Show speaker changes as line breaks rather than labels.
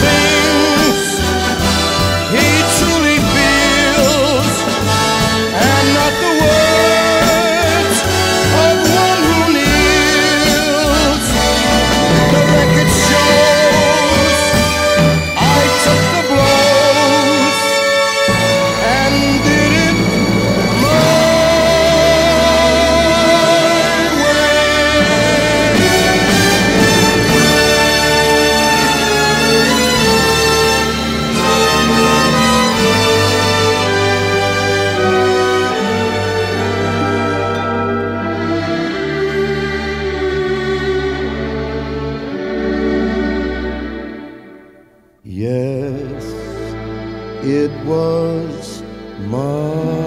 the it was my